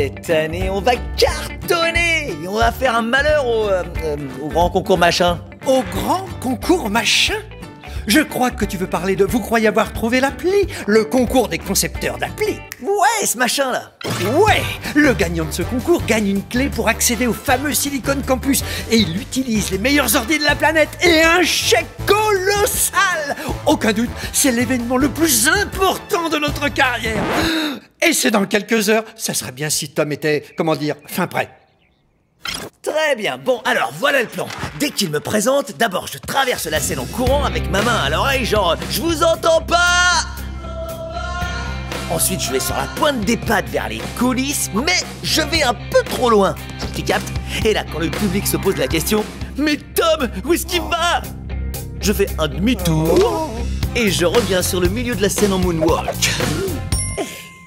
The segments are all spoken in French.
Cette année, on va cartonner Et on va faire un malheur au, euh, euh, au grand concours machin. Au grand concours machin? Je crois que tu veux parler de Vous croyez avoir trouvé l'appli Le concours des concepteurs d'appli. Ouais, ce machin là Ouais Le gagnant de ce concours gagne une clé pour accéder au fameux Silicon Campus et il utilise les meilleurs ordi de la planète et un chèque colossal Aucun doute, c'est l'événement le plus important de notre carrière Et c'est dans quelques heures, ça serait bien si Tom était, comment dire, fin prêt. Très bien, bon alors voilà le plan. Dès qu'il me présente, d'abord je traverse la scène en courant avec ma main à l'oreille, genre je vous entends pas Ensuite je vais sur la pointe des pattes vers les coulisses, mais je vais un peu trop loin. Tu captes? Et là quand le public se pose la question Mais Tom, où est-ce qu'il va? Je fais un demi-tour et je reviens sur le milieu de la scène en moonwalk.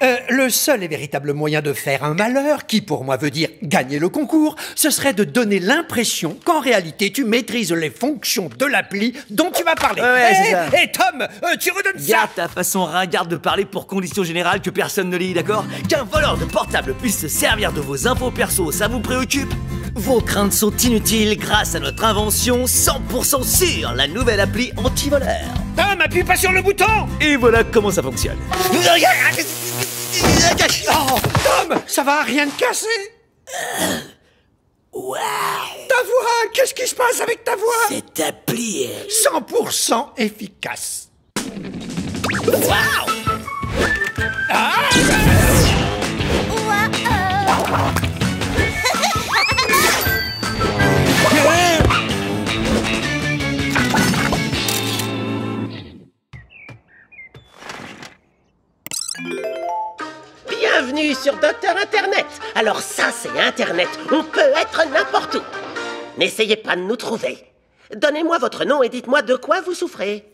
Euh, le seul et véritable moyen de faire un malheur, qui pour moi veut dire gagner le concours, ce serait de donner l'impression qu'en réalité tu maîtrises les fonctions de l'appli dont tu vas parler. Ouais, Eh, ça. eh, Tom, euh, tu redonnes ça Garde ta façon ringarde de parler pour condition générale que personne ne lit, d'accord? Qu'un voleur de portable puisse se servir de vos infos perso, ça vous préoccupe? Vos craintes sont inutiles grâce à notre invention 100% sûre, la nouvelle appli anti-voleur. Tom, appuie pas sur le bouton Et voilà comment ça fonctionne. Oh, Tom, ça va, rien de cassé Ouais, Ta voix, qu'est-ce qui se passe avec ta voix cette appli est... 100% efficace. Bienvenue sur Docteur Internet. Alors ça, c'est Internet. On peut être n'importe où. N'essayez pas de nous trouver. Donnez-moi votre nom et dites-moi de quoi vous souffrez.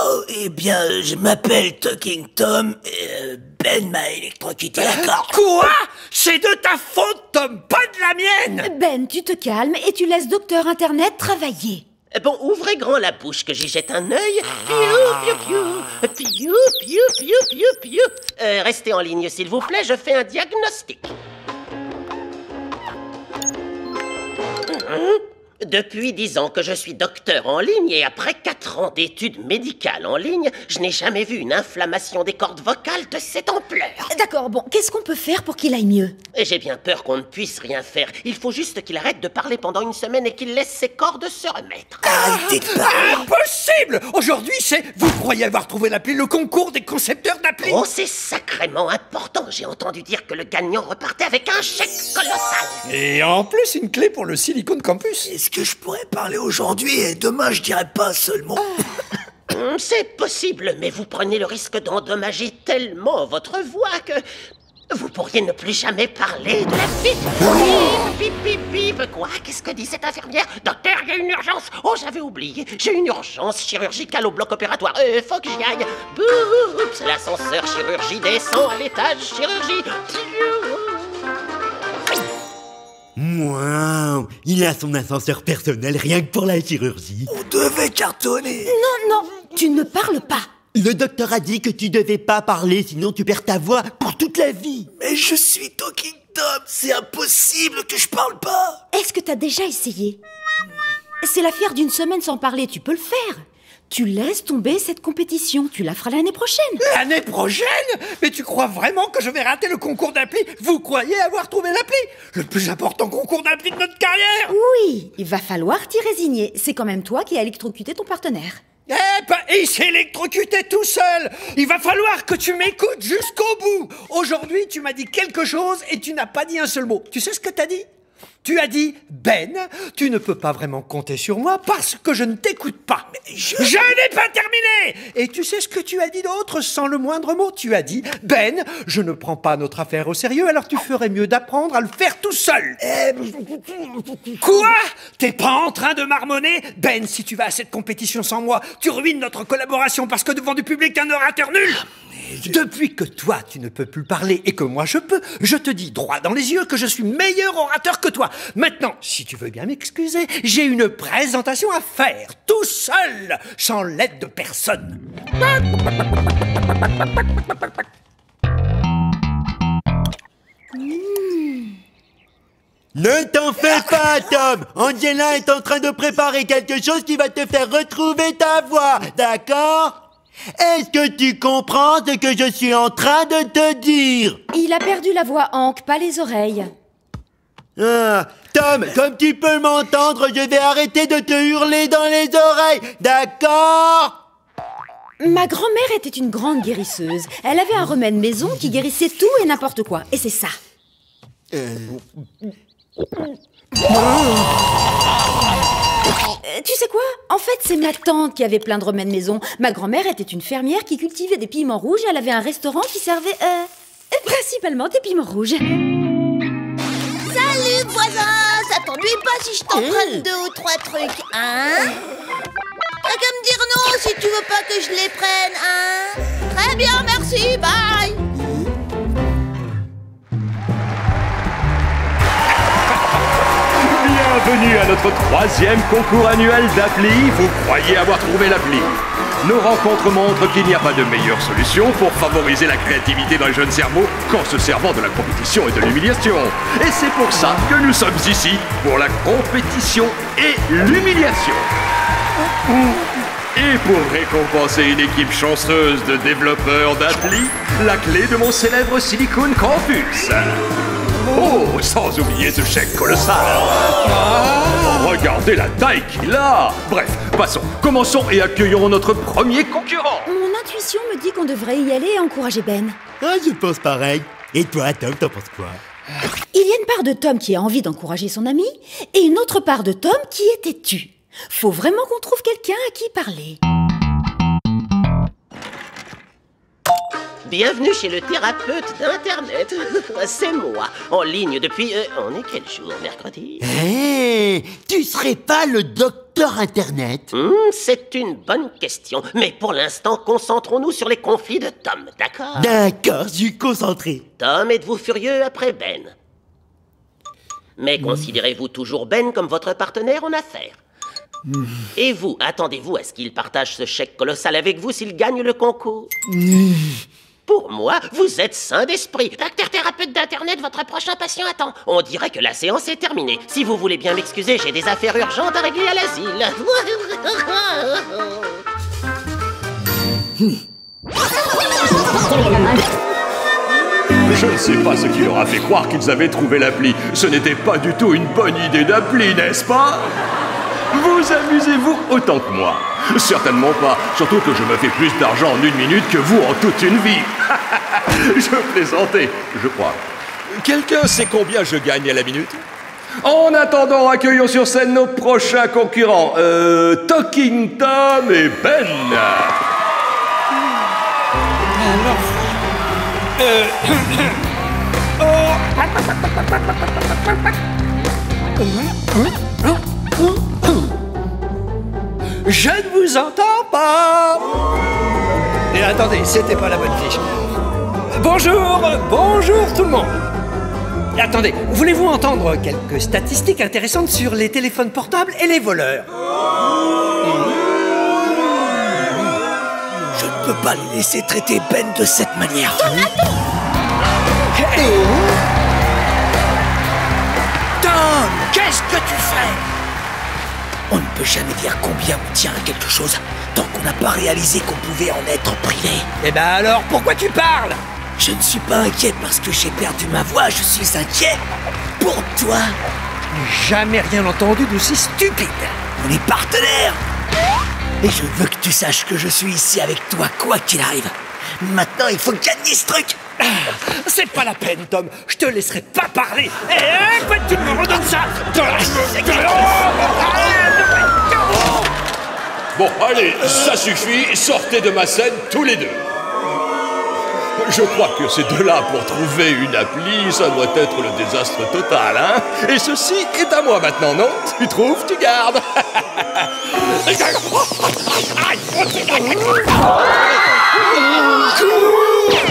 Oh, eh bien, je m'appelle Talking Tom et euh, Ben m'a électrocuté la corde. Quoi? C'est de ta faute, Tom, pas de la mienne Ben, tu te calmes et tu laisses Docteur Internet travailler. Bon, ouvrez grand la bouche que j'y jette un œil. Piou, piou, piou. Piou, piou, piou, piou. Euh, restez en ligne, s'il vous plaît, je fais un diagnostic. Mhm. Depuis dix ans que je suis docteur en ligne et après quatre ans d'études médicales en ligne, je n'ai jamais vu une inflammation des cordes vocales de cette ampleur. D'accord, bon, qu'est-ce qu'on peut faire pour qu'il aille mieux? J'ai bien peur qu'on ne puisse rien faire. Il faut juste qu'il arrête de parler pendant une semaine et qu'il laisse ses cordes se remettre. Arrêtez de parler Impossible Aujourd'hui, c'est Vous croyez avoir trouvé l'appli, le concours des concepteurs d'appli Oh, c'est sacrément important. J'ai entendu dire que le gagnant repartait avec un chèque colossal. Et en plus, une clé pour le Silicon Campus. Est-ce que je pourrais parler aujourd'hui et demain je dirais pas seulement Hum, C'est possible, mais vous prenez le risque d'endommager tellement votre voix que vous pourriez ne plus jamais parler de la vie. Bip, bip, bip, bip. Quoi? Qu'est-ce que dit cette infirmière? Docteur, il y a une urgence. Oh, j'avais oublié. J'ai une urgence chirurgicale au bloc opératoire. Euh, faut que j'y aille. L'ascenseur chirurgie descend à l'étage chirurgie. Waouh Il a son ascenseur personnel rien que pour la chirurgie. On devait cartonner Non, non, tu ne parles pas. Le docteur a dit que tu devais pas parler, sinon tu perds ta voix pour toute la vie. Mais je suis Talking Tom, c'est impossible que je parle pas Est-ce que t'as déjà essayé? C'est l'affaire d'une semaine sans parler, tu peux le faire. Tu laisses tomber cette compétition, tu la feras l'année prochaine. L'année prochaine Mais tu crois vraiment que je vais rater le concours d'appli? Vous croyez avoir trouvé l'appli? Le plus important concours d'appli de notre carrière Oui, il va falloir t'y résigner. C'est quand même toi qui as électrocuté ton partenaire. Eh ben, il s'est électrocuté tout seul Il va falloir que tu m'écoutes jusqu'au bout Aujourd'hui, tu m'as dit quelque chose et tu n'as pas dit un seul mot. Tu sais ce que t'as dit? Tu as dit, Ben, tu ne peux pas vraiment compter sur moi parce que je ne t'écoute pas. je- Je n'ai pas terminé. Et tu sais ce que tu as dit d'autre sans le moindre mot? Tu as dit, Ben, je ne prends pas notre affaire au sérieux, alors tu ferais mieux d'apprendre à le faire tout seul. Quoi? T'es pas en train de marmonner? Ben, si tu vas à cette compétition sans moi, tu ruines notre collaboration parce que devant du public, t'es un orateur nul Depuis que toi, tu ne peux plus parler et que moi, je peux, je te dis droit dans les yeux que je suis meilleur orateur que toi. Maintenant, si tu veux bien m'excuser, j'ai une présentation à faire, tout seul, sans l'aide de personne. Ne t'en fais pas, Tom Angela est en train de préparer quelque chose qui va te faire retrouver ta voix, d'accord? Est-ce que tu comprends ce que je suis en train de te dire? Il a perdu la voix Hank, pas les oreilles. Ah, Tom, comme tu peux m'entendre, je vais arrêter de te hurler dans les oreilles, d'accord? Ma grand-mère était une grande guérisseuse. Elle avait un remède maison qui guérissait tout et n'importe quoi. Et c'est ça. Euh, tu sais quoi? En fait, c'est ma tante qui avait plein de remèdes maison. Ma grand-mère était une fermière qui cultivait des piments rouges. Elle avait un restaurant qui servait euh, principalement des piments rouges. Salut, voisin Ça t'ennuie pas si je t'emprunte deux ou trois trucs, hein? T'as qu'à me dire non si tu veux pas que je les prenne, hein? Très bien, merci, bye Bienvenue à notre troisième concours annuel d'appli. Vous croyez avoir trouvé l'appli? Nos rencontres montrent qu'il n'y a pas de meilleure solution pour favoriser la créativité d'un jeune cerveau qu'en se servant de la compétition et de l'humiliation. Et c'est pour ça que nous sommes ici, pour la compétition et l'humiliation. Et pour récompenser une équipe chanceuse de développeurs d'appli, la clé de mon célèbre Silicon Campus. Oh, sans oublier ce chèque colossal. Regardez la taille qu'il a. Bref, passons, commençons et accueillons notre premier concurrent. Mon intuition me dit qu'on devrait y aller et encourager Ben. Ah, je pense pareil. Et toi, Tom, t'en penses quoi? Il y a une part de Tom qui a envie d'encourager son ami et une autre part de Tom qui est têtu. Faut vraiment qu'on trouve quelqu'un à qui parler. Bienvenue chez le thérapeute d'Internet. C'est moi, en ligne depuis... euh, on est quel jour Mercredi? Hé, tu serais pas le docteur Internet? Hmm, C'est une bonne question. Mais pour l'instant, concentrons-nous sur les conflits de Tom, d'accord? D'accord, je suis concentré. Tom, êtes-vous furieux après Ben? Mais considérez-vous toujours Ben comme votre partenaire en affaires? Et vous, attendez-vous à ce qu'il partage ce chèque colossal avec vous s'il gagne le concours? Pour moi, vous êtes sain d'esprit. Docteur thérapeute d'Internet, votre prochain patient attend. On dirait que la séance est terminée. Si vous voulez bien m'excuser, j'ai des affaires urgentes à régler à l'asile. Je ne sais pas ce qui leur a fait croire qu'ils avaient trouvé l'appli. Ce n'était pas du tout une bonne idée d'appli, n'est-ce pas? Vous amusez-vous autant que moi? Certainement pas, surtout que je me fais plus d'argent en une minute que vous en toute une vie. je plaisantais, je crois. Quelqu'un sait combien je gagne à la minute? En attendant, accueillons sur scène nos prochains concurrents, euh, Talking Tom et Ben. Je ne vous entends pas. Et attendez, c'était pas la bonne fiche. Bonjour, bonjour tout le monde. Attendez, voulez-vous entendre quelques statistiques intéressantes sur les téléphones portables et les voleurs? Je ne peux pas les laisser traiter Ben de cette manière. Tom, qu'est-ce que tu fais? On ne peut jamais dire combien on tient à quelque chose tant qu'on n'a pas réalisé qu'on pouvait en être privé. Eh ben alors, pourquoi tu parles? Je ne suis pas inquiet parce que j'ai perdu ma voix, je suis inquiet pour toi. Jamais rien entendu d'aussi stupide On est partenaires Et je veux que tu saches que je suis ici avec toi, quoi qu'il arrive. Maintenant, il faut gagner ce truc C'est pas la peine, Tom. Je te laisserai pas parler. Eh, quoi, tu me redonnes ça. Bon, allez, ça suffit, sortez de ma scène tous les deux. Je crois que ces deux-là, pour trouver une appli, ça doit être le désastre total, hein. Et ceci est à moi maintenant, non? Tu trouves, tu gardes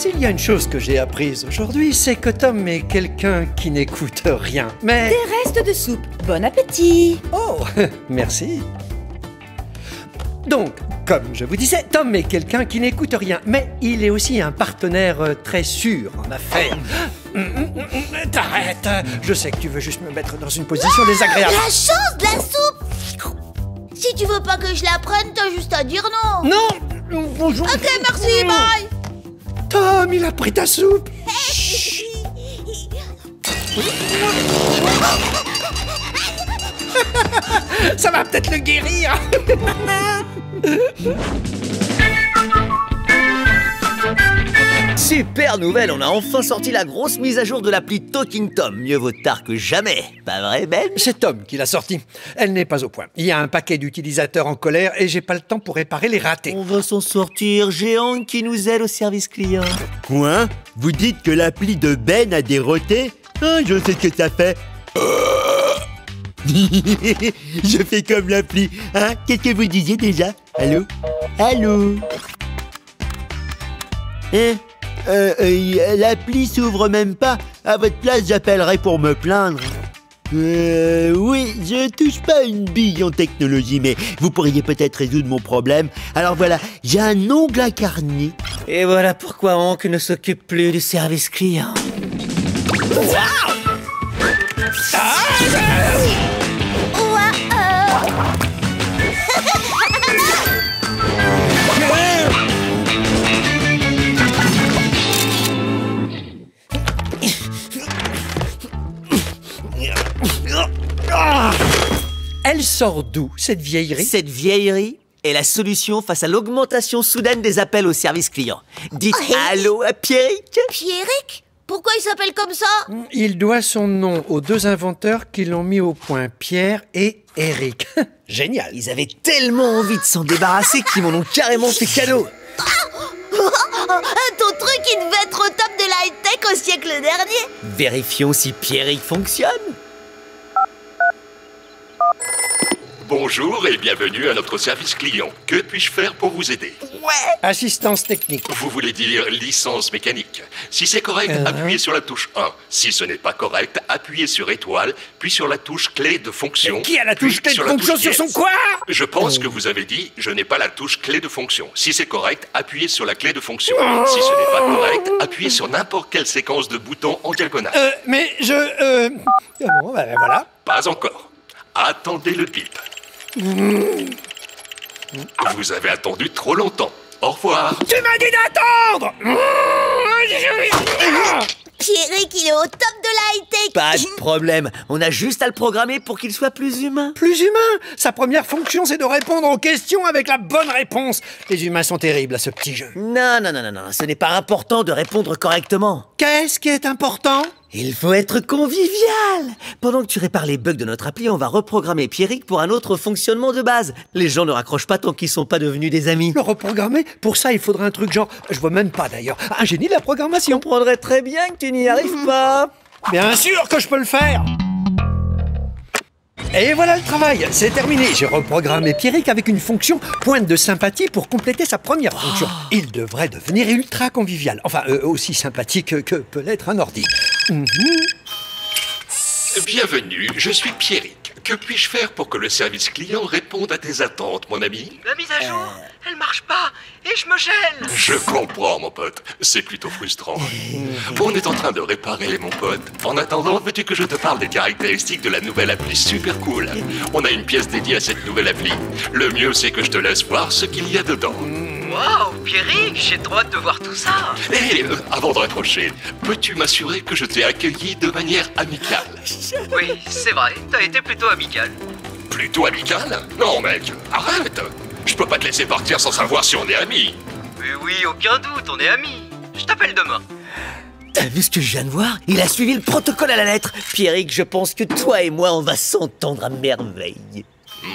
S'il y a une chose que j'ai apprise aujourd'hui, c'est que Tom est quelqu'un qui n'écoute rien. Mais... Des restes de soupe. Bon appétit Oh, merci. Donc, Comme je vous disais, Tom est quelqu'un qui n'écoute rien, mais il est aussi un partenaire euh, très sûr en affaires. T'arrêtes Je sais que tu veux juste me mettre dans une position désagréable. La chose de la soupe Si tu veux pas que je la prenne, t'as juste à dire non Non Bonjour Ok, merci, bye Tom, il a pris ta soupe. Ça va peut-être le guérir Super nouvelle, on a enfin sorti la grosse mise à jour de l'appli Talking Tom. Mieux vaut tard que jamais. Pas vrai, Ben? C'est Tom qui l'a sortie. Elle n'est pas au point. Il y a un paquet d'utilisateurs en colère et j'ai pas le temps pour réparer les ratés. On va s'en sortir. Géant qui nous aide au service client. Quoi? Vous dites que l'appli de Ben a déroté Ah, je sais ce que ça fait. je fais comme l'appli. Hein? Qu'est-ce que vous disiez déjà? Allô? Allô? Hein? Euh, euh, L'appli s'ouvre même pas. À votre place, j'appellerai pour me plaindre. Euh, oui, je touche pas une bille en technologie, mais vous pourriez peut-être résoudre mon problème. Alors voilà, j'ai un ongle incarné. Et voilà pourquoi Hank ne s'occupe plus du service client. Elle sort d'où, cette vieillerie? Cette vieillerie est la solution face à l'augmentation soudaine des appels au service client. Dites Ouais. allô à Pierrick Pierrick? Pourquoi il s'appelle comme ça? Il doit son nom aux deux inventeurs qui l'ont mis au point, Pierre et Eric. Génial Ils avaient tellement envie de s'en débarrasser qu'ils m'en ont carrément fait cadeau. Ton truc, il devait être au top de la high-tech au siècle dernier Vérifions si Pierrick fonctionne. Bonjour et bienvenue à notre service client. Que puis-je faire pour vous aider Assistance technique. Vous voulez dire licence mécanique Si c'est correct, Euh. appuyez sur la touche 1. Si ce n'est pas correct, appuyez sur étoile, puis sur la touche clé de fonction. Qui a la touche clé de la fonction touche sur son quoi Je pense que vous avez dit je n'ai pas la touche clé de fonction. Si c'est correct, appuyez sur la clé de fonction. Si ce n'est pas correct, appuyez sur n'importe quelle séquence de boutons en diagonale. Euh, mais je... Euh... ah Bon, bah, voilà. Pas encore. Attendez le bip. Vous avez attendu trop longtemps. Au revoir. Tu m'as dit d'attendre Pierrick, il est au top de la high-tech Pas de problème, on a juste à le programmer pour qu'il soit plus humain. Plus humain Sa première fonction, c'est de répondre aux questions avec la bonne réponse. Les humains sont terribles à ce petit jeu. Non, non, non, non, non, ce n'est pas important de répondre correctement. Qu'est-ce qui est important? Il faut être convivial Pendant que tu répares les bugs de notre appli, on va reprogrammer Pierrick pour un autre fonctionnement de base. Les gens ne raccrochent pas tant qu'ils sont pas devenus des amis. Le reprogrammer Pour ça, il faudrait un truc genre... Je vois même pas d'ailleurs. Un génie de la programmation. comprendrais très bien que tu n'y arrives pas. Bien sûr que je peux le faire et voilà le travail, c'est terminé. J'ai reprogrammé Pierrick avec une fonction pointe de sympathie pour compléter sa première fonction. Il devrait devenir ultra convivial. Enfin, euh, aussi sympathique que peut l'être un ordi. Bienvenue, je suis Pierrick. Que puis-je faire pour que le service client réponde à tes attentes, mon ami? La mise à jour, elle marche pas et je me gèle. Je comprends, mon pote. C'est plutôt frustrant. On est en train de réparer, mon pote. En attendant, veux-tu que je te parle des caractéristiques de la nouvelle appli super cool? On a une pièce dédiée à cette nouvelle appli. Le mieux, c'est que je te laisse voir ce qu'il y a dedans. Waouh, Pierrick, j'ai trop hâte de voir tout ça. Et euh, avant de raccrocher, peux-tu m'assurer que je t'ai accueilli de manière amicale? Oui, c'est vrai, t'as été plutôt amical. Plutôt amicale Non, mec, arrête Je peux pas te laisser partir sans savoir si on est amis. Mais oui, aucun doute, on est amis. Je t'appelle demain. T'as vu ce que je viens de voir? Il a suivi le protocole à la lettre. Pierrick, je pense que toi et moi, on va s'entendre à merveille.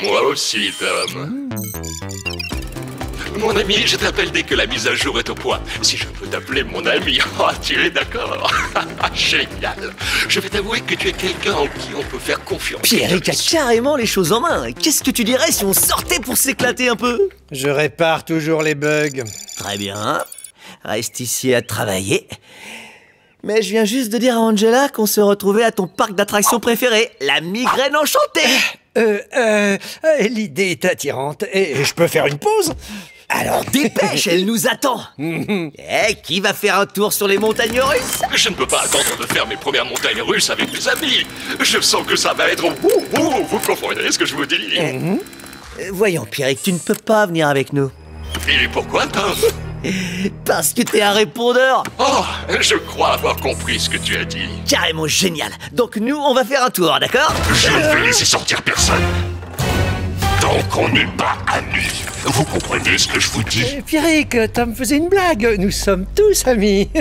Moi aussi, Tom. Mon ami, je t'appelle dès que la mise à jour est au point. Si je peux t'appeler mon ami, oh, tu es d'accord Génial Je vais t'avouer que tu es quelqu'un en qui on peut faire confiance. Pierrick a carrément les choses en main. Qu'est-ce que tu dirais si on sortait pour s'éclater un peu? Je répare toujours les bugs. Très bien. Reste ici à travailler. Mais je viens juste de dire à Angela qu'on se retrouvait à ton parc d'attractions préféré, la migraine enchantée. Euh, euh, euh, l'idée est attirante et je peux faire une pause? Alors dépêche, elle nous attend Eh, qui va faire un tour sur les montagnes russes Je ne peux pas attendre de faire mes premières montagnes russes avec mes amis. Je sens que ça va être... Ouh, ouh, vous comprenez ce que je vous dis Euh, Voyons, Pierrick, tu ne peux pas venir avec nous. Et pourquoi, Tom Parce que t'es un répondeur Oh, je crois avoir compris ce que tu as dit. Carrément génial Donc nous, on va faire un tour, d'accord? Je ne vais laisser sortir personne. Tant qu'on n'est pas amis. Vous comprenez ce que je vous dis Euh, Pierrick, Tom faisait une blague, nous sommes tous amis.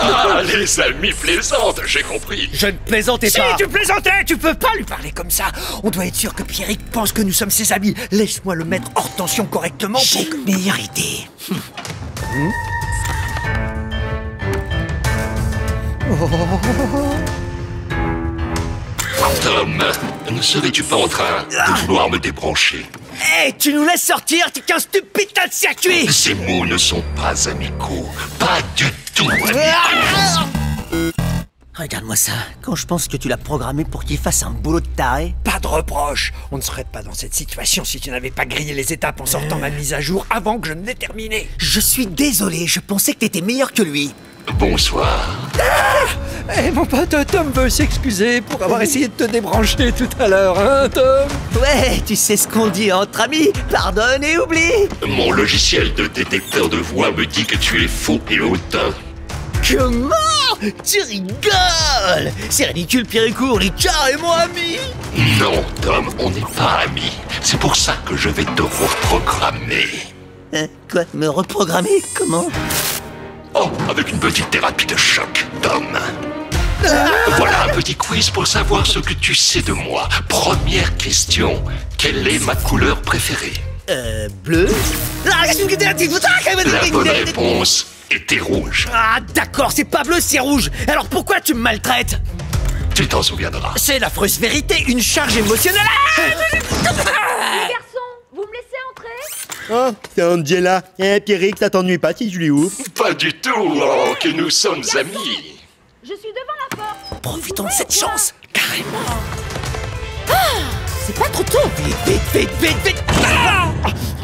Ah, les amis plaisantes, j'ai compris. Je ne plaisantais si tu plaisantais, tu peux pas lui parler comme ça. On doit être sûr que Pierrick pense que nous sommes ses amis. Laisse-moi le mettre hors tension correctement. J'ai pour- une meilleure idée Tom, ne serais-tu pas en train de vouloir me débrancher Eh, tu nous laisses sortir, t'es qu'un stupide tas de circuit Ces mots ne sont pas amicaux. Pas du tout amicaux. Regarde-moi ça, quand je pense que tu l'as programmé pour qu'il fasse un boulot de taré Pas de reproche. On ne serait pas dans cette situation si tu n'avais pas grillé les étapes en sortant ma mise à jour avant que je ne l'ai terminée. Je suis désolé, je pensais que t'étais meilleur que lui Bonsoir. Eh, mon pote, Tom veut s'excuser pour avoir essayé de te débrancher tout à l'heure, hein, Tom? Ouais, tu sais ce qu'on dit entre amis Pardonne et oublie Mon logiciel de détecteur de voix me dit que tu es faux et hautain. Comment Tu rigoles C'est ridicule, Pierricourt, on est carrément amis Non, Tom, on n'est pas amis. C'est pour ça que je vais te reprogrammer. Hein, Quoi Me reprogrammer? Comment? Oh, avec une petite thérapie de choc, Tom. Voilà un petit quiz pour savoir ce que tu sais de moi. Première question. Quelle est ma couleur préférée? Euh, bleu Ah, La bonne réponse était rouge. Ah, d'accord, c'est pas bleu, c'est rouge Alors pourquoi tu me maltraites? Tu t'en souviendras. C'est l'affreuse vérité, une charge émotionnelle Les garçons, vous me laissez entrer Oh, c'est Angela. Eh, Pierrick, ça t'ennuie pas si je lui ouvre Pas du tout, oh, que nous sommes amis. Je suis devant la porte Profitons de cette chance Carrément C'est pas trop tôt Vite, vite, vite, vite, vite Ah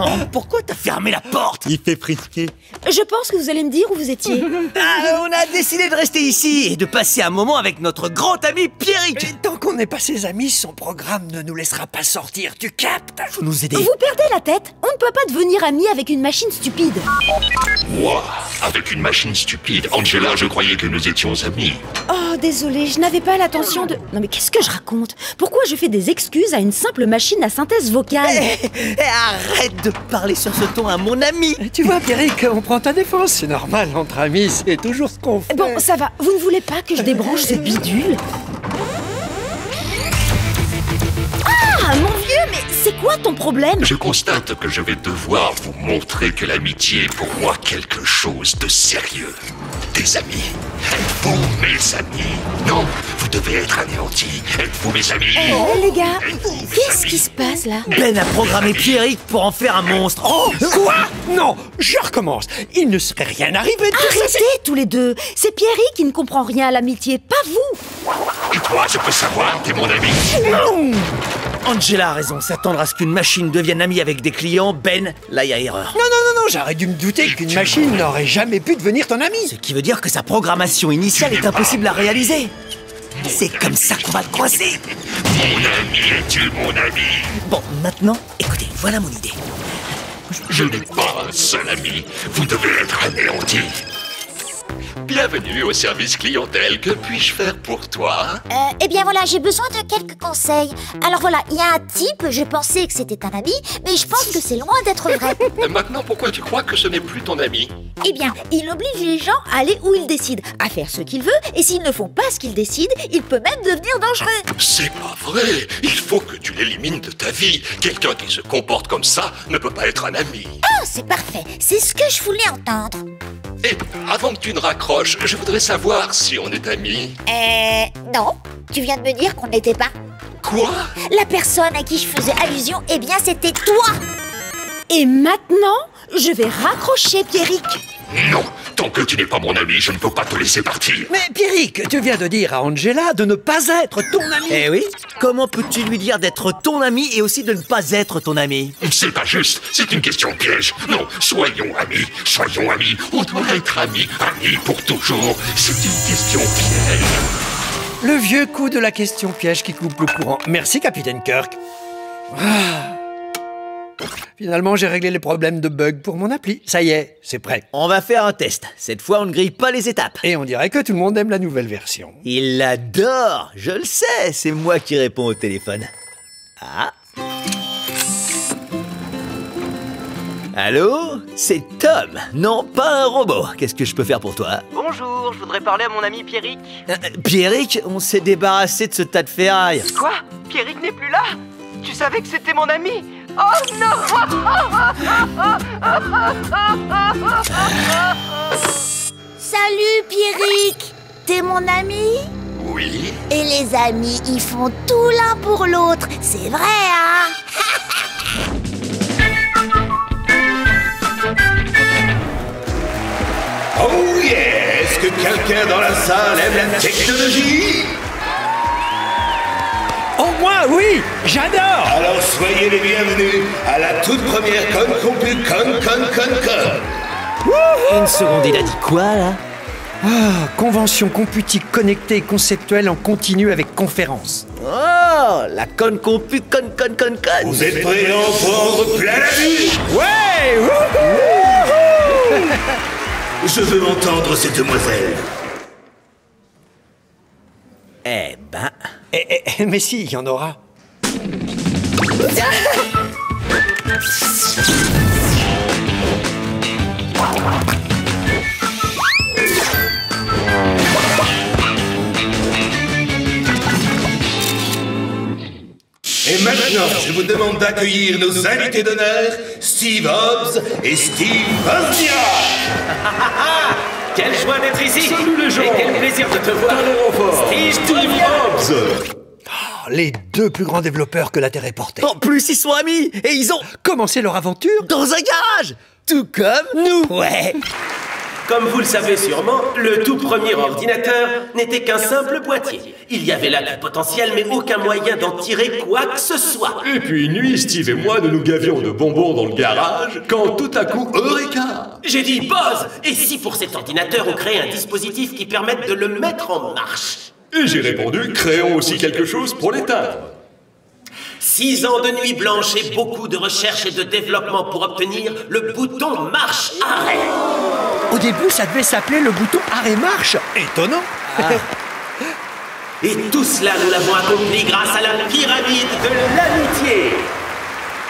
Oh, Pourquoi t'as fermé la porte Il fait frisquer. Je pense que vous allez me dire où vous étiez. Ah, On a décidé de rester ici et de passer un moment avec notre grand ami Pierrick Et tant qu'on n'est pas ses amis, son programme ne nous laissera pas sortir, tu captes? Faut nous aider Vous perdez la tête On ne peut pas devenir ami avec une machine stupide. Moi, avec une machine stupide. Angela, je croyais que nous étions amis. Oh, désolé, je n'avais pas l'intention de... Non mais qu'est-ce que je raconte? Pourquoi je fais des excuses à une simple machine à synthèse vocale. Eh, eh, Arrête de parler sur ce ton à mon ami. Tu vois, Pierrick, on prend ta défense, c'est normal, entre amis, c'est toujours ce qu'on fait. Bon, ça va, vous ne voulez pas que je débranche ce bidule? Mais c'est quoi ton problème? Je constate que je vais devoir vous montrer que l'amitié est pour moi quelque chose de sérieux. Des amis. Êtes-vous mes amis? Non, vous devez être anéantis. Êtes-vous mes amis? Eh, les gars, qu'est-ce qui se passe là? Ben a programmé Pierrick pour en faire un monstre. Oh, quoi? Non, je recommence. Il ne serait rien arrivé de tout ça. Arrêtez tous les deux. C'est Pierry qui ne comprend rien à l'amitié, pas vous. Et toi, je peux savoir, t'es mon ami? Angela a raison, s'attendre à ce qu'une machine devienne amie avec des clients, Ben, là y a erreur. Non, non, non, non, j'aurais dû me douter qu'une machine n'aurait jamais pu devenir ton ami. Ce qui veut dire que sa programmation initiale est impossible à réaliser. C'est comme ça qu'on va le coincer. Mon ami, es-tu mon ami Bon, maintenant, écoutez, voilà mon idée. Je n'ai pas un seul ami. Vous devez être anéantis. Bienvenue au service clientèle. Que puis-je faire pour toi? Euh, eh bien voilà, j'ai besoin de quelques conseils. Alors voilà, il y a un type, je pensais que c'était un ami, mais je pense que c'est loin d'être vrai. Maintenant, pourquoi tu crois que ce n'est plus ton ami? Eh bien, il oblige les gens à aller où il décide, à faire ce qu'il veut, et s'ils ne font pas ce qu'il décide, il peut même devenir dangereux. C'est pas vrai. Il faut que tu l'élimines de ta vie. Quelqu'un qui se comporte comme ça ne peut pas être un ami. Oh, c'est parfait, c'est ce que je voulais entendre. Et avant que tu ne raccroches, je voudrais savoir si on est amis. Euh, non, tu viens de me dire qu'on n'était pas. Quoi? La personne à qui je faisais allusion, eh bien c'était toi Et maintenant, je vais raccrocher Pierrick Non, tant que tu n'es pas mon ami, je ne peux pas te laisser partir. Mais Pierrick, tu viens de dire à Angela de ne pas être ton ami. Eh oui Comment peux-tu lui dire d'être ton ami et aussi de ne pas être ton ami? C'est pas juste, c'est une question piège. Non, soyons amis, soyons amis. On doit être amis, amis pour toujours. C'est une question piège. Le vieux coup de la question piège qui coupe le courant. Merci, capitaine Kirk. Ah. Finalement, j'ai réglé les problèmes de bug pour mon appli. Ça y est, c'est prêt. On va faire un test. Cette fois, on ne grille pas les étapes. Et on dirait que tout le monde aime la nouvelle version. Il l'adore Je le sais, c'est moi qui réponds au téléphone. Ah Allô? C'est Tom Non, pas un robot. Qu'est-ce que je peux faire pour toi? Bonjour, je voudrais parler à mon ami Pierrick. Euh, Pierrick, on s'est débarrassé de ce tas de ferraille. Quoi? Pierrick n'est plus là? Tu savais que c'était mon ami? Oh non. Salut Pierrick. T'es mon ami? Oui. Et les amis, ils font tout l'un pour l'autre. C'est vrai, hein? Oh yeah Est-ce que quelqu'un dans la salle aime la technologie? Oh, moi, oui J'adore. Alors soyez les bienvenus à la toute première Con Compu Con Con Con Con Une seconde, il a dit quoi là? Ah, convention computique connectée et conceptuelle en continu avec conférence. Oh La con compu con con con con. Vous êtes prêts à en prendre plein la vue? Ouais wouhou. Je veux entendre ces demoiselles. Eh ben... Eh, eh, Mais si, il y en aura. Et maintenant, je vous demande d'accueillir nos invités d'honneur, Steve Hobbs et Steve Wozniak Quelle joie d'être ici. Salut les gens. Et quel plaisir de te voir. Steve Steve Oh, Les deux plus grands développeurs que la Terre ait portés. En plus, ils sont amis et ils ont... Commencé leur aventure. Dans un garage Tout comme nous. Ouais Comme vous le savez sûrement, le tout premier ordinateur n'était qu'un simple boîtier. Il y avait là du potentiel, mais aucun moyen d'en tirer quoi que ce soit. Et puis une nuit, Steve et moi, nous nous gavions de bonbons dans le garage, quand tout à coup, Eureka J'ai dit Buzz Et si pour cet ordinateur on créait un dispositif qui permette de le mettre en marche? Et j'ai répondu, créons aussi quelque chose pour l'éteindre. Six ans de nuit blanche et beaucoup de recherche et de développement pour obtenir le bouton marche arrêt. Au début, ça devait s'appeler le bouton arrêt-marche. Étonnant. Et tout cela, nous l'avons accompli grâce à la pyramide de l'amitié.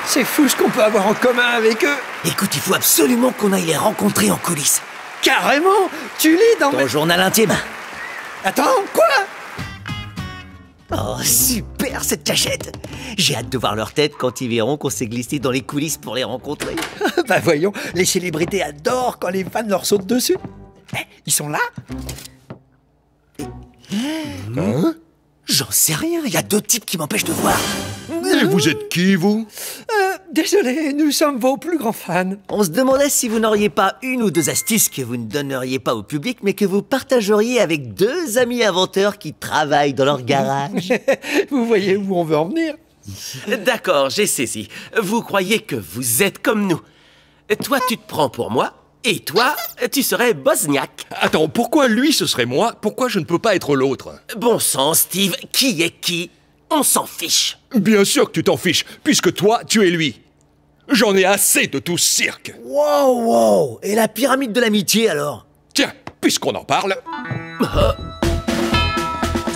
C'est fou ce qu'on peut avoir en commun avec eux. Écoute, il faut absolument qu'on aille les rencontrer en coulisses. Carrément Tu lis dans Ton mes... journal intime. Attends, quoi? Oh, super cette cachette J'ai hâte de voir leur tête quand ils verront qu'on s'est glissé dans les coulisses pour les rencontrer. Bah voyons, les célébrités adorent quand les fans leur sautent dessus. Eh, ils sont là J'en sais rien, il y a deux types qui m'empêchent de voir. Et vous êtes qui, vous? Euh, Désolé, nous sommes vos plus grands fans. On se demandait si vous n'auriez pas une ou deux astuces que vous ne donneriez pas au public, mais que vous partageriez avec deux amis inventeurs qui travaillent dans leur garage. Vous voyez où on veut en venir D'accord, j'ai saisi. Vous croyez que vous êtes comme nous. Toi, tu te prends pour moi, et toi, tu serais Bosniak. Attends, pourquoi lui ce serait moi? Pourquoi je ne peux pas être l'autre? Bon sang, Steve, qui est qui? On s'en fiche. Bien sûr que tu t'en fiches, puisque toi, tu es lui. J'en ai assez de tout ce cirque. wow, wow Et la pyramide de l'amitié alors? Tiens, puisqu'on en parle,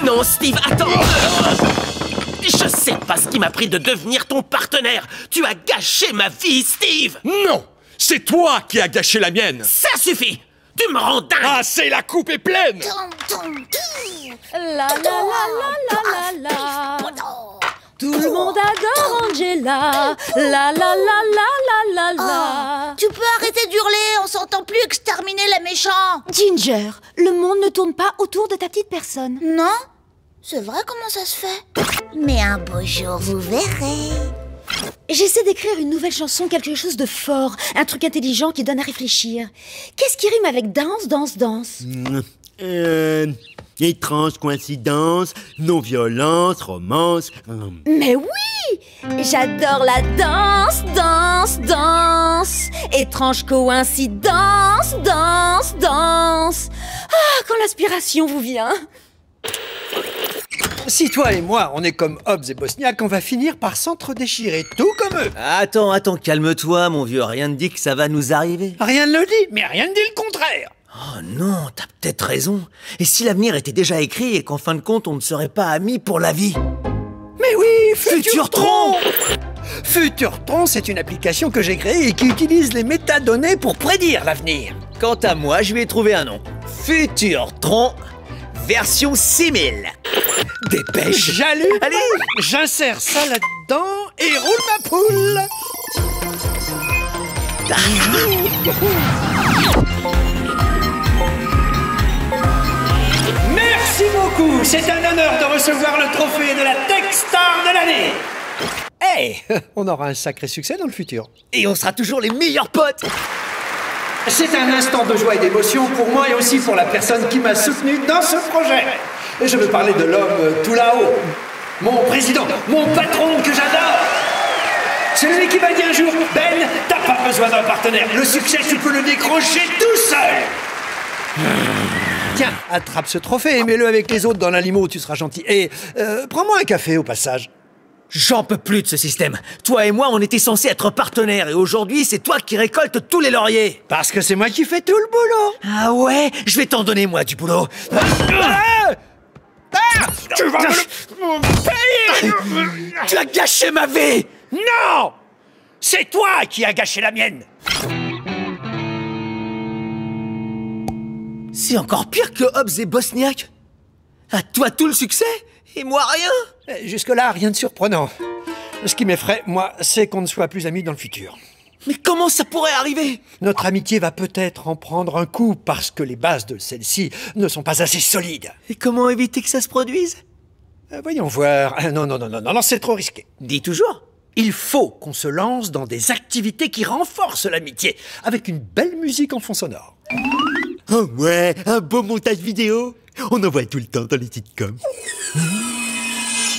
Non, Steve, attends Je sais pas ce qui m'a pris de devenir ton partenaire. Tu as gâché ma vie, Steve non C'est toi qui as gâché la mienne Ça suffit Tu me rends dingue Ah, c'est la coupe est pleine. La la la la la la la. Tout le monde adore Angela. La la la la la la la. Oh, tu peux arrêter d'hurler, on s'entend plus exterminer les méchants. Ginger, le monde ne tourne pas autour de ta petite personne. Non C'est vrai comment ça se fait Mais un beau jour, vous verrez. J'essaie d'écrire une nouvelle chanson, quelque chose de fort, un truc intelligent qui donne à réfléchir. Qu'est-ce qui rime avec danse, danse, danse? Euh, étrange coïncidence, non-violence, romance. hum. Mais oui J'adore la danse, danse, danse Étrange coïncidence, danse, danse Ah, quand l'inspiration vous vient Si toi et moi, on est comme Hobbes et Bosniak, on va finir par s'entre-déchirer, tout comme eux. Attends, attends, calme-toi, mon vieux. Rien ne dit que ça va nous arriver. Rien ne le dit, mais rien ne dit le contraire. Oh non, t'as peut-être raison. Et si l'avenir était déjà écrit et qu'en fin de compte, on ne serait pas amis pour la vie? Mais oui, Futurtron Futurtron, c'est une application que j'ai créée et qui utilise les métadonnées pour prédire l'avenir. Quant à moi, je lui ai trouvé un nom. Futurtron, version 6000. Dépêche J'allume, Allez j'insère ça là-dedans et roule ma poule. Merci beaucoup, c'est un honneur de recevoir le trophée de la Tech Star de l'année. Hey, on aura un sacré succès dans le futur. Et on sera toujours les meilleurs potes C'est un instant de joie et d'émotion pour moi et aussi pour la personne qui m'a soutenu dans ce projet. Et je veux parler de l'homme tout là-haut, mon président, mon patron que j'adore. Celui qui m'a dit un jour, Ben, t'as pas besoin d'un partenaire. Le succès, tu peux le décrocher tout seul. Tiens, attrape ce trophée et mets-le avec les autres dans la limo, tu seras gentil. Et euh, prends-moi un café au passage. J'en peux plus de ce système. Toi et moi, on était censés être partenaires et aujourd'hui, c'est toi qui récoltes tous les lauriers. Parce que c'est moi qui fais tout le boulot. Ah ouais? Je vais t'en donner, moi, du boulot. Ah tu vas me payer Tu as gâché ma vie Non C'est toi qui as gâché la mienne C'est encore pire que Hobbes et Bosniak. À toi tout le succès et moi rien. Eh, Jusque-là, rien de surprenant. Ce qui m'effraie, moi, c'est qu'on ne soit plus amis dans le futur. Mais comment ça pourrait arriver? Notre amitié va peut-être en prendre un coup parce que les bases de celle-ci ne sont pas assez solides. Et comment éviter que ça se produise? Euh, Voyons voir. Ah, Non, non, non, non, non, non, c'est trop risqué. Dis toujours. Il faut qu'on se lance dans des activités qui renforcent l'amitié, avec une belle musique en fond sonore. Oh ouais, un beau montage vidéo. On en voit tout le temps dans les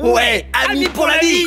Ouais, amis pour la vie.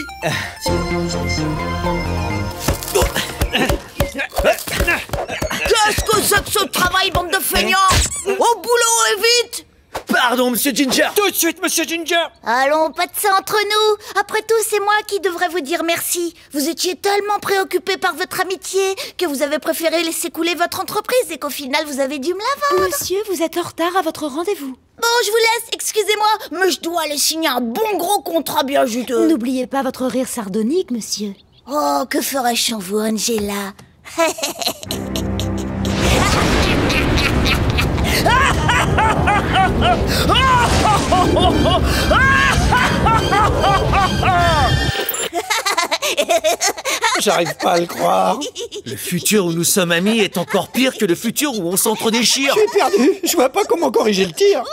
Qu'est-ce que c'est que ce travail, bande de feignants? Au boulot et vite! Pardon, monsieur Ginger. Tout de suite, monsieur Ginger. Allons, pas de ça entre nous. Après tout, c'est moi qui devrais vous dire merci. Vous étiez tellement préoccupé par votre amitié que vous avez préféré laisser couler votre entreprise et qu'au final, vous avez dû me la vendre. Monsieur, vous êtes en retard à votre rendez-vous. Bon, je vous laisse, excusez-moi, mais je dois aller signer un bon gros contrat bien juteux. N'oubliez pas votre rire sardonique, monsieur. Oh, que ferais-je sans vous, Angela? J'arrive pas à le croire. Le futur où nous sommes amis est encore pire que le futur où on s'entre-déchire. Je suis perdu. Je vois pas comment corriger le tir.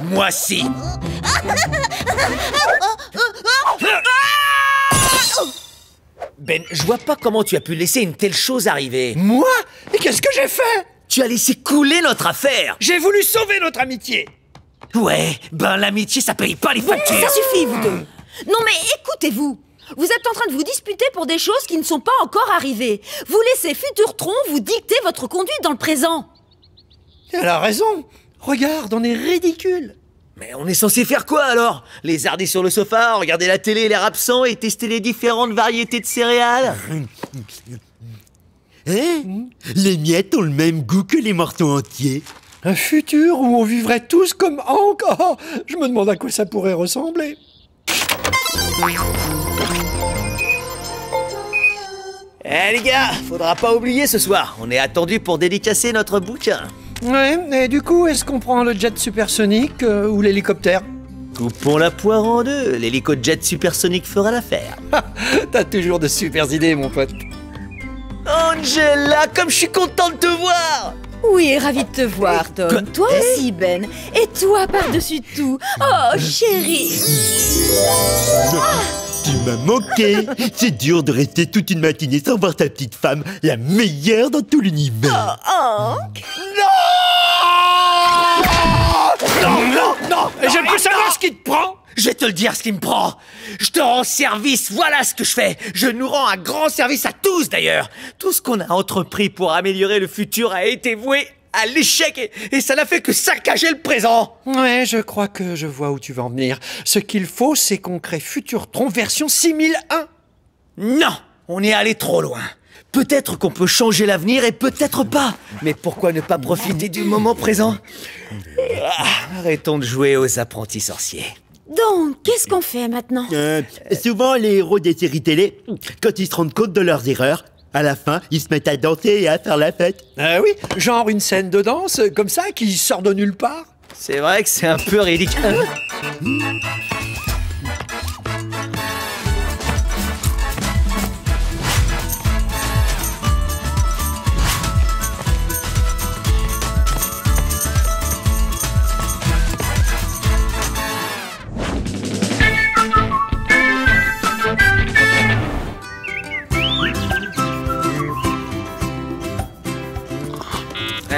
Moi si Ben, je vois pas comment tu as pu laisser une telle chose arriver. Moi? Et qu'est-ce que j'ai fait? Tu as laissé couler notre affaire J'ai voulu sauver notre amitié. Ouais, ben l'amitié ça paye pas les factures Ça suffit, vous deux. Non mais écoutez-vous. Vous êtes en train de vous disputer pour des choses qui ne sont pas encore arrivées. Vous laissez Futurtron vous dicter votre conduite dans le présent. Elle a raison. Regarde, on est ridicule. Mais on est censé faire quoi alors? Lézarder sur le sofa, regarder la télé, l'air absent et tester les différentes variétés de céréales Hein? Les miettes ont le même goût que les morceaux entiers. Un futur où on vivrait tous comme Hank Oh, Je me demande à quoi ça pourrait ressembler. Eh les gars, faudra pas oublier ce soir, on est attendu pour dédicacer notre bouquin. Ouais, et du coup, est-ce qu'on prend le jet supersonique euh, ou l'hélicoptère? Coupons la poire en deux, l'hélico-jet supersonique fera l'affaire. T'as toujours de super idées, mon pote. Angela, comme je suis content de te voir Oui, ravi de te voir, Tom. Quoi Toi aussi, Ben. Et toi par-dessus tout. Oh, chérie. Tu m'as manqué. C'est dur de rester toute une matinée sans voir ta petite femme, la meilleure dans tout l'univers. Hank. Non, non, non Je peux savoir ce qui te prend Je vais te le dire ce qui me prend. Je te rends service, voilà ce que je fais. Je nous rends un grand service à tous d'ailleurs. Tout ce qu'on a entrepris pour améliorer le futur a été voué à l'échec et, et ça n'a fait que saccager le présent. Ouais, je crois que je vois où tu vas en venir. Ce qu'il faut, c'est qu'on crée Futurtron version 6001. Non, on est allé trop loin. Peut-être qu'on peut changer l'avenir et peut-être pas. Mais pourquoi ne pas profiter du moment présent? Arrêtons de jouer aux apprentis sorciers. Donc, qu'est-ce qu'on fait maintenant Euh, souvent, les héros des séries télé, quand ils se rendent compte de leurs erreurs, à la fin, ils se mettent à danser et à faire la fête. Ah oui, genre une scène de danse, comme ça, qui sort de nulle part C'est vrai que c'est un peu ridicule.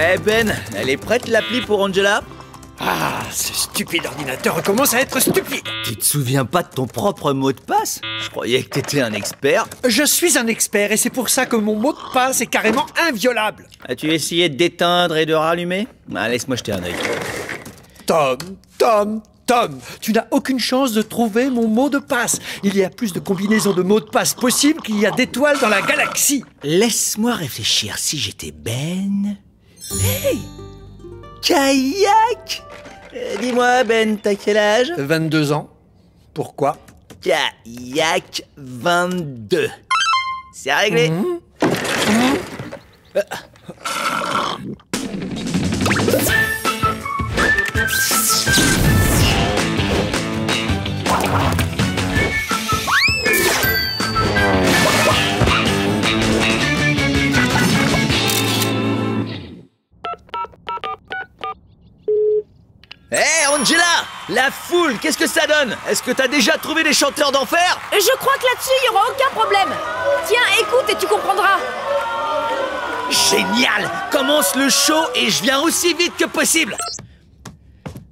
Eh Ben, elle est prête l'appli pour Angela? Ah, ce stupide ordinateur commence à être stupide Tu te souviens pas de ton propre mot de passe? Je croyais que t'étais un expert. Je suis un expert et c'est pour ça que mon mot de passe est carrément inviolable As-tu essayé d'éteindre et de rallumer? Ah, Laisse-moi jeter un œil. Tom, Tom, Tom, tu n'as aucune chance de trouver mon mot de passe. Il y a plus de combinaisons de mots de passe possibles qu'il y a d'étoiles dans la galaxie. Laisse-moi réfléchir. Si j'étais Ben. Hey Kayak Euh, Dis-moi, Ben, t'as quel âge? 22 ans. Pourquoi? Kayak 22. C'est réglé Hé, Angela La foule, qu'est-ce que ça donne? Est-ce que t'as déjà trouvé des chanteurs d'enfer? Je crois que là-dessus, il n'y aura aucun problème. Tiens, écoute et tu comprendras. Génial! Commence le show et je viens aussi vite que possible.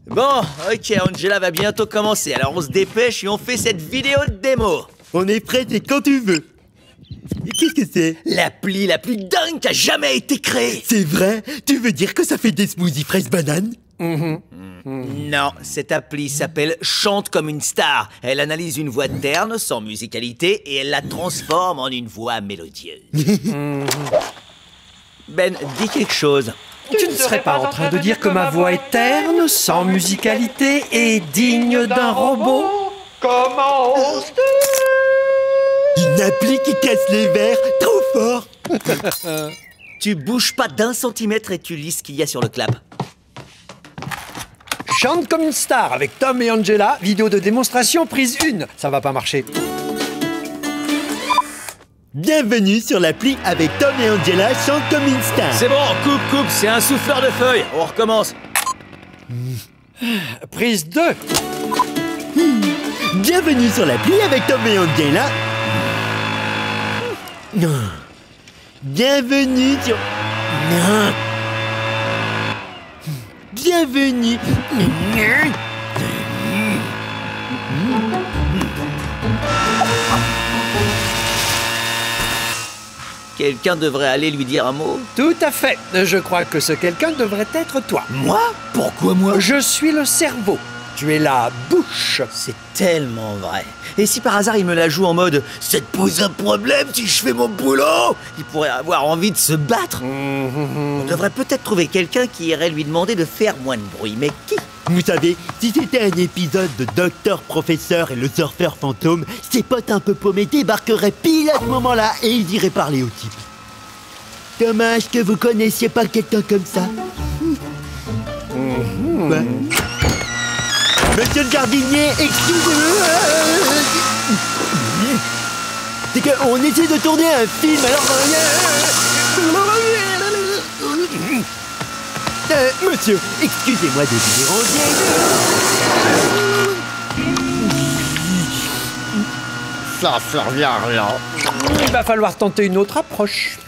Bon, ok, Angela va bientôt commencer, alors on se dépêche et on fait cette vidéo de démo. On est prêt, c'est quand tu veux. Et Qu'est-ce que c'est? L'appli la plus dingue qui a jamais été créée. C'est vrai? Tu veux dire que ça fait des smoothies fraises bananes? Non, cette appli s'appelle Chante comme une star. Elle analyse une voix terne, sans musicalité, et elle la transforme en une voix mélodieuse. ben, dis quelque chose. Tu ne serais pas en train de dire que ma voix est terne, sans musicalité et digne d'un robot? Comment Une appli qui casse les verres, trop fort Tu bouges pas d'un centimètre et tu lis ce qu'il y a sur le clap. Chante comme une star avec Tom et Angela, vidéo de démonstration prise 1. Ça va pas marcher. Bienvenue sur l'appli avec Tom et Angela chante comme une star. C'est bon, coupe, coupe, c'est un souffleur de feuilles. On recommence. Prise 2. Bienvenue sur l'appli avec Tom et Angela. Bienvenue sur... Bienvenue. Quelqu'un devrait aller lui dire un mot. Tout à fait. Je crois que ce quelqu'un devrait être toi. Moi? Pourquoi moi? Je suis le cerveau. Tu es la bouche. C'est tellement vrai. Et si par hasard il me la joue en mode Ça te pose un problème si je fais mon boulot? Il pourrait avoir envie de se battre. On devrait peut-être trouver quelqu'un qui irait lui demander de faire moins de bruit. Mais qui? Vous savez, si c'était un épisode de Docteur Professeur et le surfeur fantôme, ses potes un peu paumés débarqueraient pile à ce moment-là et ils iraient parler au type. Dommage que vous connaissiez pas quelqu'un comme ça. Ouais. Monsieur le jardinier, excusez-moi. C'est qu'on essaie de tourner un film, alors... Euh, monsieur, excusez-moi de vous déranger. Ça servait à rien. Il va falloir tenter une autre approche.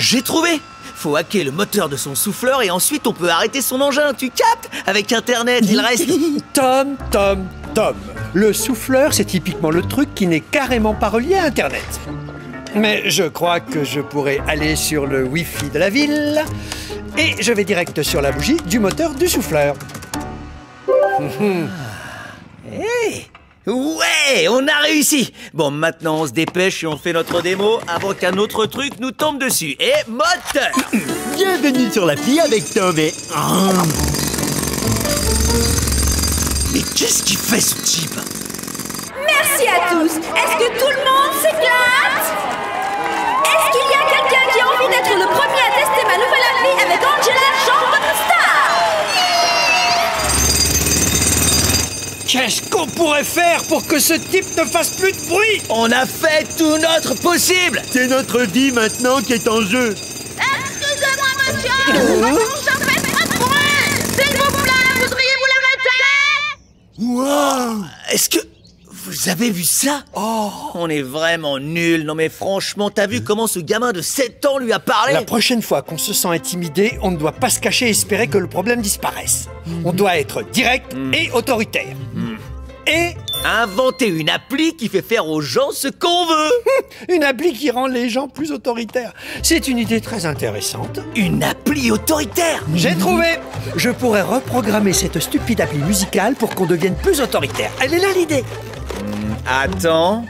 J'ai trouvé Faut hacker le moteur de son souffleur et ensuite on peut arrêter son engin, tu captes? Avec internet, il reste... Tom, Tom, Tom. Le souffleur, c'est typiquement le truc qui n'est carrément pas relié à Internet. Mais je crois que je pourrais aller sur le Wi-Fi de la ville et je vais direct sur la bougie du moteur du souffleur. Hey Ouais, on a réussi. Bon, maintenant on se dépêche et on fait notre démo avant qu'un autre truc nous tombe dessus. Et moteur Bienvenue sur l'appli avec Tom et... Mais qu'est-ce qu'il fait ce type? Merci à tous. Est-ce que tout le monde s'éclate? Est-ce qu'il y a quelqu'un qui a envie d'être le premier à tester ma nouvelle appli avec Angela, Jean, votre star Qu'est-ce qu'on pourrait faire pour que ce type ne fasse plus de bruit On a fait tout notre possible. C'est notre vie maintenant qui est en jeu. Excusez-moi, monsieur. Je fais pas de bruit. S'il vous plaît, voudriez-vous l'arrêter. Wow Est-ce que... Vous avez vu ça? Oh, on est vraiment nuls. Non mais franchement, t'as vu comment ce gamin de 7 ans lui a parlé? La prochaine fois qu'on se sent intimidé, on ne doit pas se cacher et espérer que le problème disparaisse. On doit être direct et autoritaire. Et Inventer une appli qui fait faire aux gens ce qu'on veut une appli qui rend les gens plus autoritaires. C'est une idée très intéressante. Une appli autoritaire? J'ai trouvé Je pourrais reprogrammer cette stupide appli musicale pour qu'on devienne plus autoritaire. Elle est là l'idée Attends.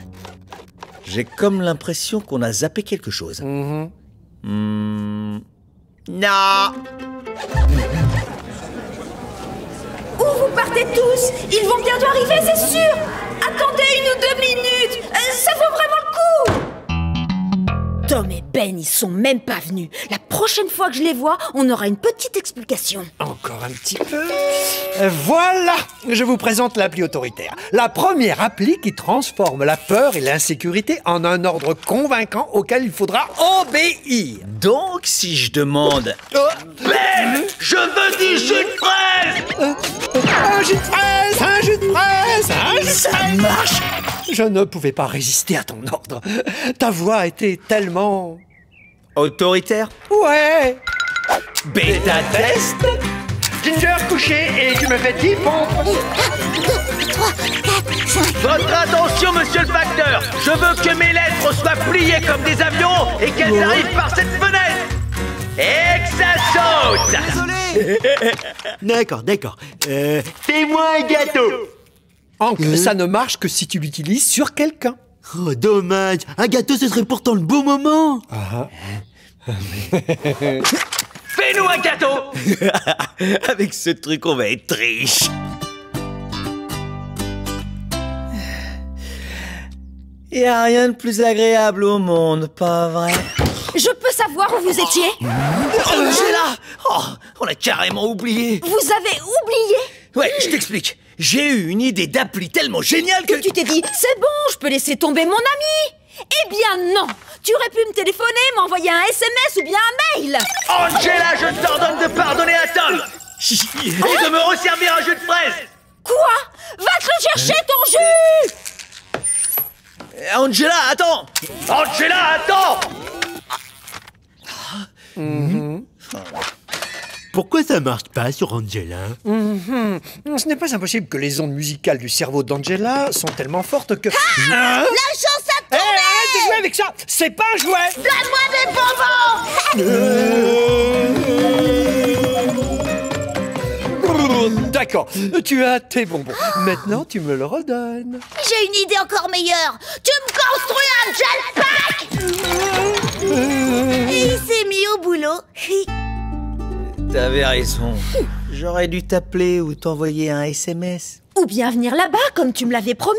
J'ai comme l'impression qu'on a zappé quelque chose. Hmm. Non Où vous partez tous? Ils vont bientôt arriver, c'est sûr Attendez une ou deux minutes Euh, Ça vaut vraiment le coup Tom et Ben, ils sont même pas venus. La prochaine fois que je les vois, on aura une petite explication. Encore un petit peu. Euh, Voilà Je vous présente l'appli autoritaire. La première appli qui transforme la peur et l'insécurité en un ordre convaincant auquel il faudra obéir. Donc, si je demande... Ben Je veux du jus de fraise Un jus de fraise Un jus de fraise un jus de Ça fraise marche Je ne pouvais pas résister à ton ordre. Ta voix était tellement... Autoritaire Ouais. Bêta test Ginger couché et tu me fais 10 pompes. Votre attention, monsieur le facteur. Je veux que mes lettres soient pliées comme des avions et qu'elles arrivent par cette fenêtre. Et que ça saute. D'accord, d'accord. Euh, Fais-moi un gâteau Hank, ça ne marche que si tu l'utilises sur quelqu'un. Oh, dommage. Un gâteau, ce serait pourtant le beau moment. Fais-nous un gâteau. Avec ce truc, on va être riche. Y a rien de plus agréable au monde, pas vrai? Je peux savoir où vous étiez? Angela Oh, on a carrément oublié. Vous avez oublié? Ouais, je t'explique. J'ai eu une idée d'appli tellement géniale que... Tu t'es dit, c'est bon, je peux laisser tomber mon ami. Eh bien non. Tu aurais pu me téléphoner, m'envoyer un SMS ou bien un mail. Angela, je t'ordonne de pardonner à Tom. Et de me resservir un jus de fraise Quoi? Va te le chercher ton jus! Angela, attends. Angela, attends Pourquoi ça marche pas sur Angela? Mhm. Ce n'est pas impossible que les ondes musicales du cerveau d'Angela sont tellement fortes que... Hein La chance a Eh, tourné arrête de jouer avec ça C'est pas un jouet Donne-moi des bonbons Bon, d'accord. Tu as tes bonbons. Maintenant, tu me le redonnes. J'ai une idée encore meilleure. Tu me construis un jetpack T'avais raison. J'aurais dû t'appeler ou t'envoyer un SMS. Ou bien venir là-bas, comme tu me l'avais promis.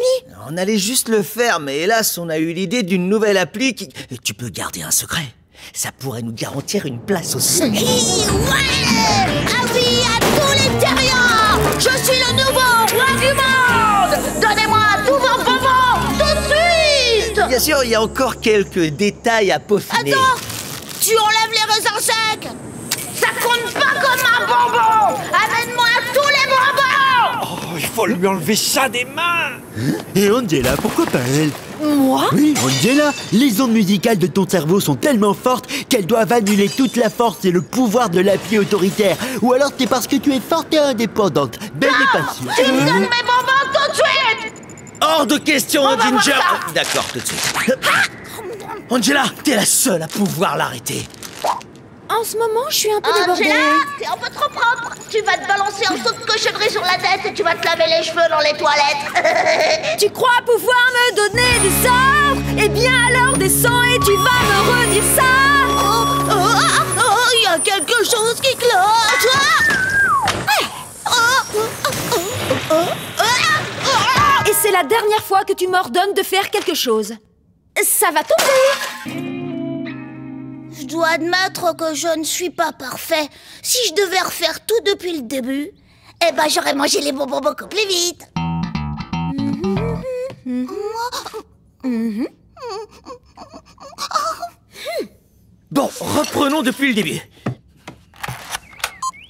On allait juste le faire, mais hélas, on a eu l'idée d'une nouvelle appli qui... Tu peux garder un secret. Ça pourrait nous garantir une place au sein. Ouais Avis à tous les terriens Je suis le nouveau roi du monde Donnez-moi tous vos bonbons, tout de suite Bien sûr, il y a encore quelques détails à peaufiner. Attends Tu enlèves les raisins secs Ça compte pas comme un bonbon Amène-moi tous les bonbons Oh, il faut lui enlever ça des mains. Et Angela, pourquoi pas elle Moi Oui, Angela, les ondes musicales de ton cerveau sont tellement fortes qu'elles doivent annuler toute la force et le pouvoir de l'appli autoritaire. Ou alors c'est parce que tu es forte et indépendante. Belle et patiente. Tu me donnes mes bonbons tout de suite Hors de question, On va voir Ginger ça. D'accord, tout de suite. Angela, t'es la seule à pouvoir l'arrêter. En ce moment, je suis un peu débordée. Angela, t'es un peu trop propre Tu vas te balancer un saut de cochonnerie sur la tête et tu vas te laver les cheveux dans les toilettes Tu crois pouvoir me donner des sorts Eh bien alors descends et tu vas me redire ça Oh, oh, ah, oh, il y a quelque chose qui cloche Oh, oh, oh, oh. Et c'est la dernière fois que tu m'ordonnes de faire quelque chose. Ça va tomber Je dois admettre que je ne suis pas parfait. Si je devais refaire tout depuis le début, eh ben j'aurais mangé les bonbons beaucoup plus vite. Bon, reprenons depuis le début.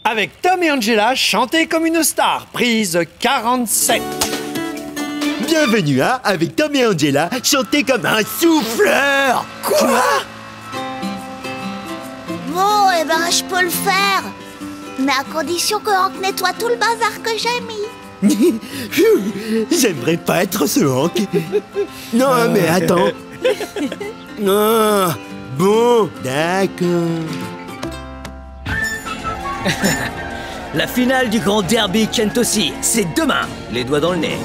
Avec Tom et Angela, chanter comme une star. Prise 47. Bienvenue à Avec Tom et Angela, chanter comme un souffleur Quoi? Bon, eh ben je peux le faire. Mais à condition que Hank nettoie tout le bazar que j'ai mis. J'aimerais pas être ce Hank. Non, mais attends. Non. Bon, d'accord. La finale du grand derby Kent aussi, c'est demain. Les doigts dans le nez.